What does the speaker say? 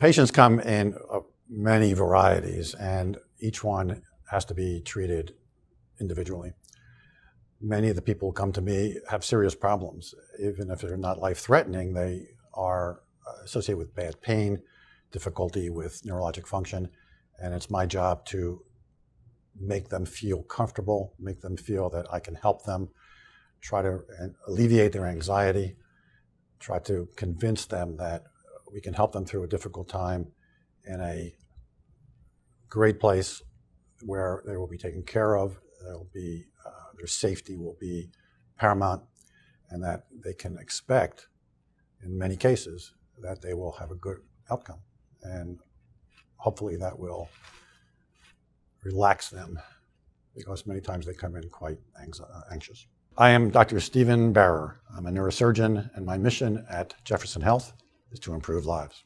Patients come in uh, many varieties, and each one has to be treated individually. Many of the people who come to me have serious problems. Even if they're not life threatening, they are associated with bad pain, difficulty with neurologic function, and it's my job to make them feel comfortable, make them feel that I can help them, try to alleviate their anxiety, try to convince them that we can help them through a difficult time in a great place where they will be taken care of. There'll be uh, their safety will be paramount, and that they can expect, in many cases, that they will have a good outcome, and hopefully that will relax them, because many times they come in quite anxious. I am Dr. Steven Barrer. I'm a neurosurgeon, and my mission at Jefferson Health is to improve lives.